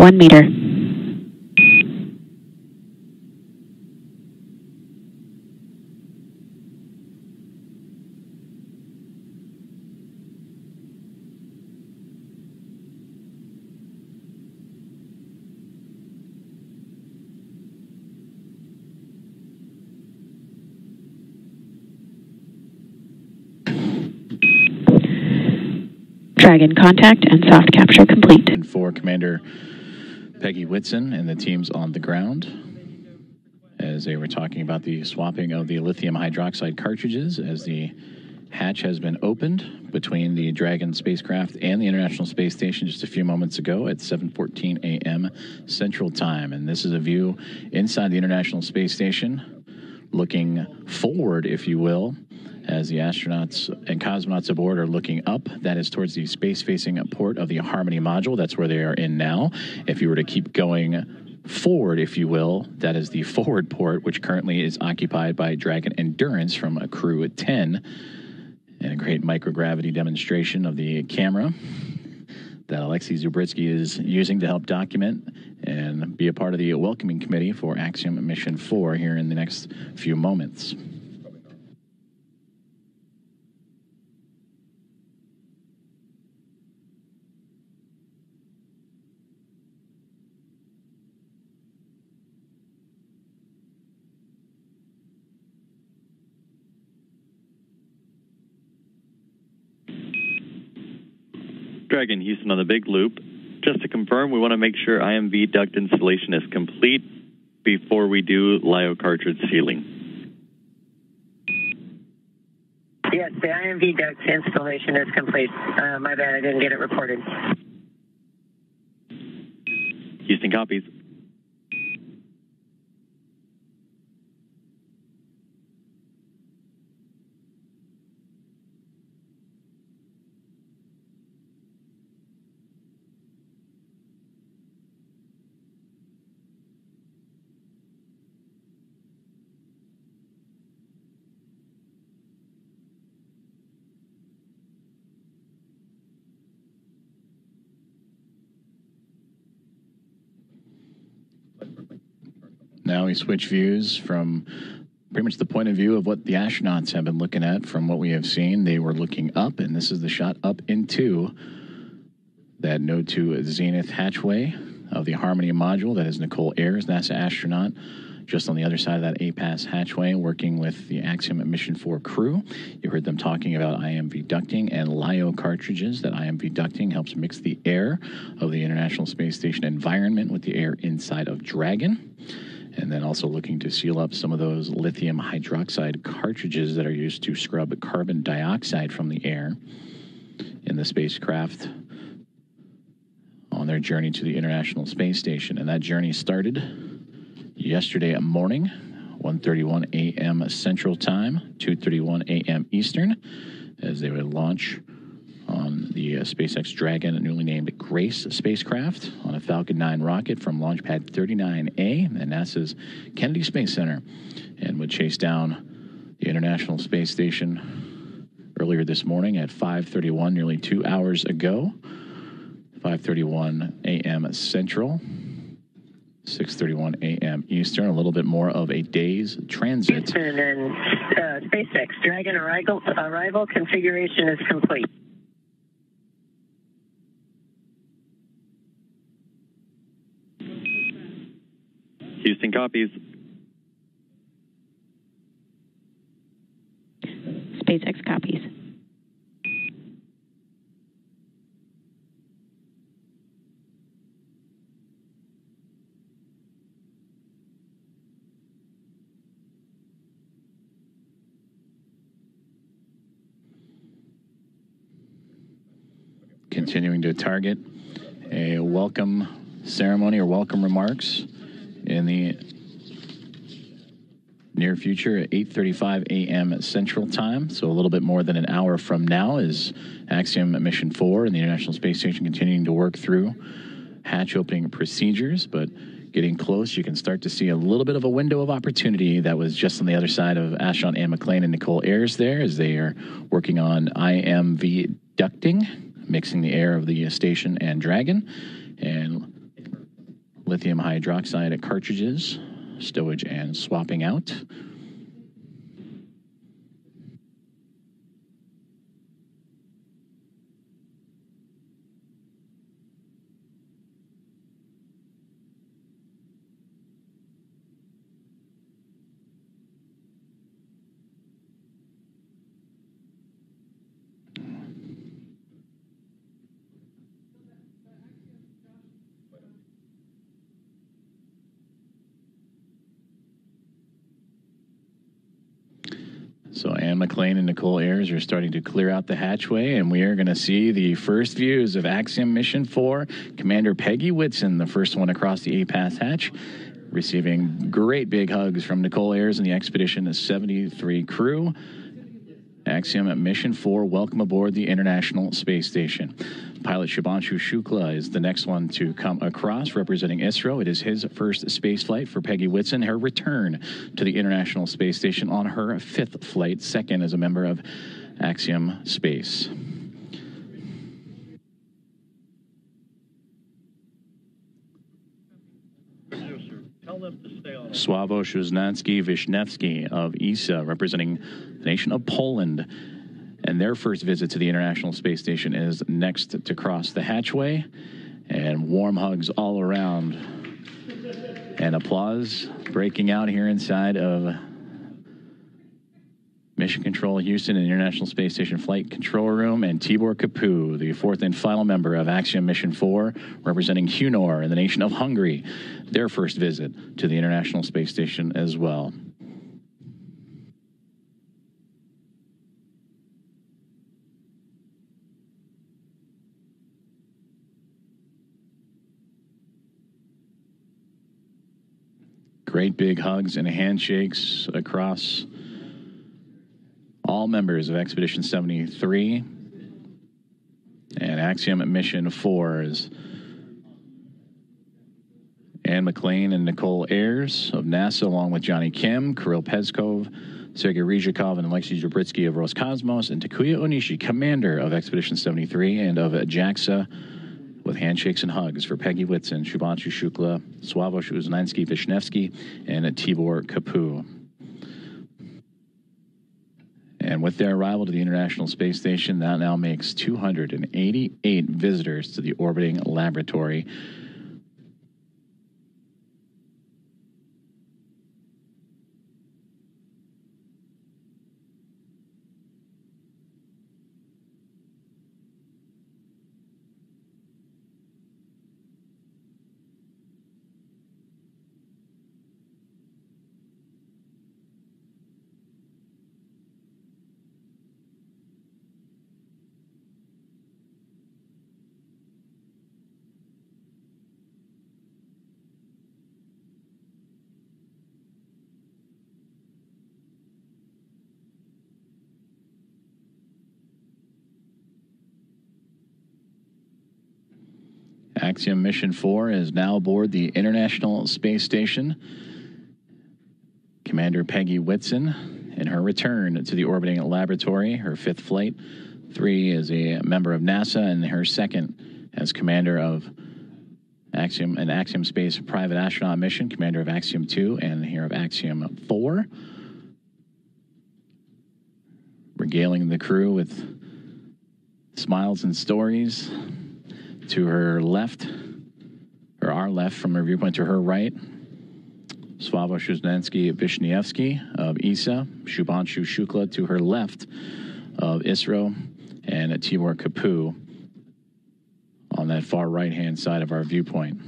one meter. Dragon contact and soft capture complete. For Commander Peggy Whitson and the teams on the ground as they were talking about the swapping of the lithium hydroxide cartridges as the hatch has been opened between the Dragon spacecraft and the International Space Station just a few moments ago at 7:14 a.m. Central Time and this is a view inside the International Space Station looking forward if you will as the astronauts and cosmonauts aboard are looking up. That is towards the space facing port of the Harmony module. That's where they are in now. If you were to keep going forward, if you will, that is the forward port, which currently is occupied by Dragon Endurance from a crew at 10. And a great microgravity demonstration of the camera that Alexei Zubritsky is using to help document and be a part of the welcoming committee for Axiom Mission 4 here in the next few moments. Dragon Houston on the big loop. Just to confirm, we want to make sure IMV duct installation is complete before we do LiOH cartridge sealing. Yes, the IMV duct installation is complete. Uh, my bad, I didn't get it reported. Houston copies. Now we switch views from pretty much the point of view of what the astronauts have been looking at from what we have seen. They were looking up, and this is the shot up into that Node 2 Zenith hatchway of the Harmony module. That is Nicole Ayers, NASA astronaut, just on the other side of that APAS hatchway, working with the Axiom Mission 4 crew. You heard them talking about IMV ducting and LiOH cartridges. That IMV ducting helps mix the air of the International Space Station environment with the air inside of Dragon and then also looking to seal up some of those lithium hydroxide cartridges that are used to scrub carbon dioxide from the air in the spacecraft on their journey to the International Space Station. And that journey started yesterday morning, 1:31 a.m. Central Time, 2:31 a.m. Eastern, as they would launch the uh, SpaceX Dragon, newly named Grace spacecraft, on a Falcon 9 rocket from Launch Pad 39A at NASA's Kennedy Space Center, and would chase down the International Space Station earlier this morning at 5:31, nearly two hours ago. 5:31 a.m. Central. 6:31 a.m. Eastern. A little bit more of a day's transit. Houston and uh, SpaceX Dragon arrival, arrival configuration is complete. Houston copies. SpaceX copies. Continuing to target a welcome ceremony or welcome remarks in the near future at 8:35 a.m. Central Time. So a little bit more than an hour from now is Axiom Mission 4 and the International Space Station continuing to work through hatch opening procedures, but getting close, you can start to see a little bit of a window of opportunity that was just on the other side of astronaut Anne McClain and Nicole Ayers there as they are working on IMV ducting, mixing the air of the station and Dragon. And lithium hydroxide cartridges, stowage and swapping out. So Anne McClain and Nicole Ayers are starting to clear out the hatchway, and we are going to see the first views of Axiom Mission 4. Commander Peggy Whitson, the first one across the APAS hatch, receiving great big hugs from Nicole Ayers and the Expedition 73 crew. Axiom at Mission 4, welcome aboard the International Space Station. Pilot Shubhanshu Shukla is the next one to come across, representing ISRO. It is his first space flight for Peggy Whitson, her return to the International Space Station on her fifth flight, second as a member of Axiom Space. Sławoj Uznansky Vishnevsky of ESA, representing the nation of Poland. And their first visit to the International Space Station is next to cross the hatchway. And warm hugs all around. And applause breaking out here inside of Mission Control Houston and International Space Station Flight Control Room, and Tibor Kapu, the fourth and final member of Axiom Mission 4, representing Hunor and the nation of Hungary, their first visit to the International Space Station as well. Great big hugs and handshakes across all members of Expedition 73 and Axiom Mission 4 is Anne McClain and Nicole Ayers of NASA, along with Jonny Kim, Kirill Peskov, Sergei Ryzhikov, and Alexei Zubritsky of Roscosmos, and Takuya Onishi, commander of Expedition 73 and of JAXA, with handshakes and hugs for Peggy Whitson, Shubhanshu Shukla, Sławosz Uznański-Wiśniewski, and Tibor Kapu. And with their arrival to the International Space Station, that now makes 288 visitors to the orbiting laboratory. Axiom Mission 4 is now aboard the International Space Station. Commander Peggy Whitson, in her return to the orbiting laboratory, her fifth flight. Three is a member of NASA, and her second as commander of Axiom, an Axiom Space private astronaut mission, commander of Axiom 2 and here of Axiom 4. Regaling the crew with smiles and stories to her left, or our left from her viewpoint to her right, Sławoj Uznansky Vishnevsky of ESA, Shubhanshu Shukla to her left of ISRO, and Tibor Kapu on that far right hand side of our viewpoint.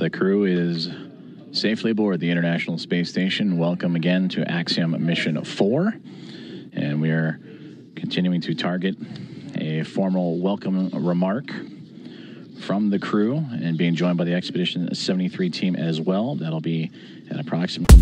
The crew is safely aboard the International Space Station. Welcome again to Axiom Mission 4. And we are continuing to target a formal welcome remark from the crew and being joined by the Expedition 73 team as well. That'll be at approximately.